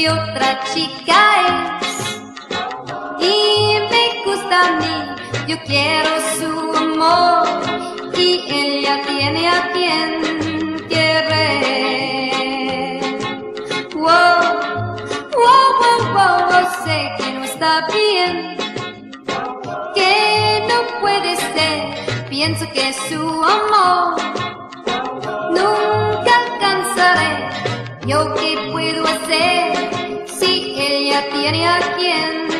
de otra chica es. Y me gusta a mí, yo quiero su amor. Y ella tiene a quien querer. Wow, wow, wow, wow, sé que no está bien. Que no puede ser, pienso que su amor nunca alcanzaré. ¿Yo qué puedo hacer tiene a quien